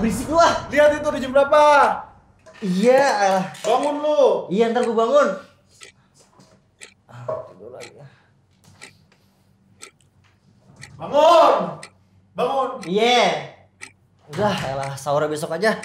Berisik lu ah. Lihat itu udah jam berapa? Iya. Yeah. Bangun lu. Iya, ntar gua bangun. Ah, ah. Bangun. Bangun. Iya. Yeah. Udah, elah, sahur besok aja.